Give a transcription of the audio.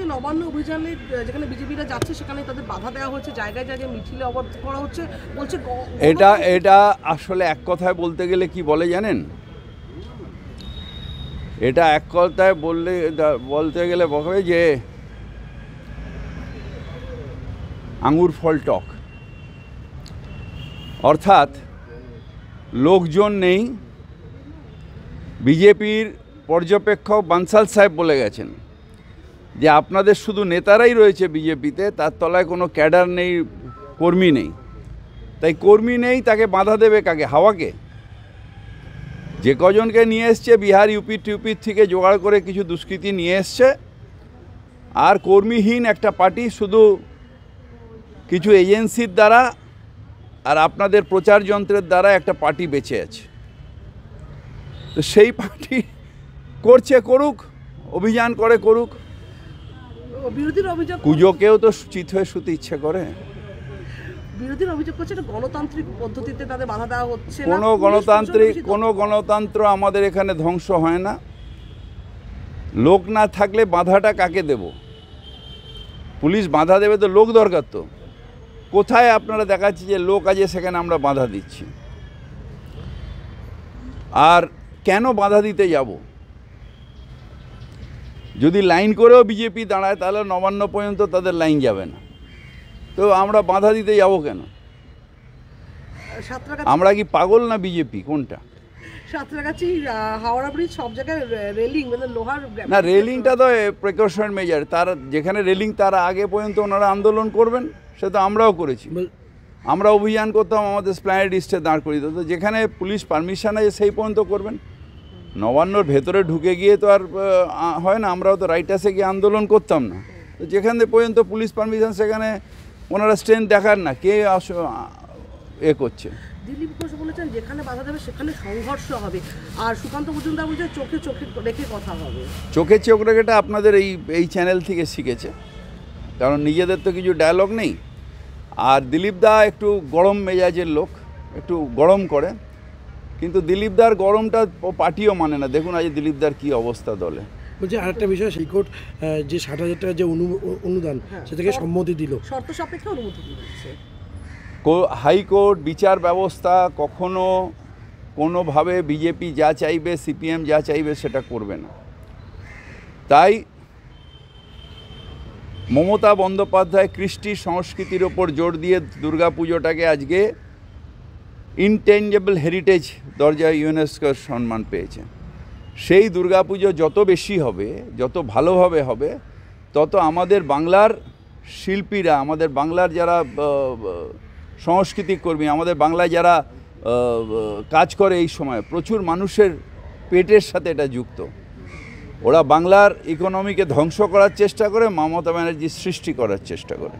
নবান্ন অভিযানে যেখানে বিজেপিরা যাচ্ছে, সেখানে তাদের বাধা দেওয়া হয়েছে, জায়গায় জায়গায় মিছিলে অবরোধ করা হচ্ছে, বলছে এটা এটা আসলে এক কথায় বলতে গেলে কি বলে জানেন? এটা এক কথায় বললে বলতে গেলে বলবে যে আঙুর ফল টক। অর্থাৎ, লোকজন নেই, বিজেপির পর্যবেক্ষক বানসাল সাহেব বলে গেছেন। যে আপনাদের শুধু নেতারাই রয়েছে বিজেপিতে, তার তলায় কোনো ক্যাডার নেই, কর্মী নেই। তাই কর্মী নেই, তাকে বাধা দেবে কাকে? হাওয়াকে? যে কজনকে নিয়ে এসছে, বিহার, ইউপি টিউপির থেকে জোগাড় করে কিছু দুষ্কৃতি নিয়ে এসছে। আর কর্মীহীন একটা পার্টি, শুধু কিছু এজেন্সির দ্বারা আর আপনাদের প্রচার যন্ত্রের দ্বারা একটা পার্টি বেঁচে আছে। তো সেই পার্টি করছে করুক, অভিযান করে করুক বিরোধীর অভিযোগ কুজোকেও তো চিত হয়ে শুতে ইচ্ছে করে। বিরোধীর অভিযোগ করছে এটা গণতান্ত্রিক পদ্ধতিতে তাদের বাধা দেওয়া হচ্ছে কোনো গণতান্ত্রিক কোনো গণতন্ত্র আমাদের এখানে ধ্বংস হয় না। লোক না থাকলে বাধাটা কাকে দেব? পুলিশ বাধা দেবে তো লোক দরকার তো। কোথায় আপনারা দেখাচ্ছি যে লোক আছে সেখানে আমরা বাধা দিচ্ছি। আর কেন বাধা দিতে যাব? যদি লাইন করেও বিজেপি দাঁড়ায় তাহলে নবান্ন পর্যন্ত তাদের লাইন যাবে না। তো আমরা বাধা দিতে যাব কেন? আমরা কি পাগল না বিজেপি? কোনটা? সাঁতরাগাছি হাওড়া ব্রিজ সব জায়গায় রেলিং মানে লোহার না রেলিংটা তো প্রিকশন মেজার তার যেখানে রেলিং তার আগে পর্যন্ত ওনারা আন্দোলন করবেন সে তো আমরাও করেছি। আমরা অভিযান করতাম আমাদের স্প্ল্যানেড স্টে দাঁড় করিয়ে দিত। তো যেখানে পুলিশ পারমিশন আছে সেই পর্যন্ত করবেন। নবান্নর ভেতরে ঢুকে গিয়ে তো আর হয় না আমরাও তো রাইটাসে গিয়ে আন্দোলন করতাম না। তো যেখানে পর্যন্ত পুলিশ পারমিশন সেখানে ওনারা স্ট্রেন্থ দেখার না কে আস- এ করছে। দিলীপ ঘোষ বলেছেন যেখানে বাধা দেবে সেখানে সংঘর্ষ হবে। আর সুকান্ত মজুমদার বলছে চোখে চোখে রেখে কথা হবে। চোখে চোখ রেখেটা আপনাদের এই এই চ্যানেল থেকে শিখেছে। কারণ নিজেদের তো কিছু ডায়লগ নেই। আর দিলীপ দা একটু গরম মেজাজের লোক একটু গরম করে। কিন্তু দিলীপ দার গরমটা পার্টিও মানে না। দেখুন আজ দিলীপ দার কী অবস্থা দলে। বলছি আরেকটা বিষয় হাইকোর্ট আহ, যে ষাট হাজার টাকার যে অনু- অনুদান হ্যাঁ। সে থেকে সম্মতি দিল। শর্ত সাপেক্ষে অনুমতি দিচ্ছে হাইকোর্ট বিচার ব্যবস্থা কখনো কোনোভাবে বিজেপি যা চাইবে সিপিএম যা চাইবে সেটা করবে না। তাই মমতা বন্দ্যোপাধ্যায় কৃষ্টি সংস্কৃতির ওপর জোর দিয়ে দুর্গাপুজোটাকে আজকে ইনটেঞ্জেবল হেরিটেজ দরজায় ইউনেস্কোর সম্মান পেয়েছে। সেই দুর্গাপুজো যত বেশি হবে, যত ভালোভাবে হবে, তত আমাদের বাংলার শিল্পীরা, আমাদের বাংলার যারা সাংস্কৃতিক কর্মী, আমাদের বাংলায় যারা কাজ করে এই সময়, প্রচুর মানুষের পেটের সাথে এটা যুক্ত। ওরা বাংলার ইকোনমিকে ধ্বংস করার চেষ্টা করে, মমতা ব্যানার্জি সৃষ্টি করার চেষ্টা করে।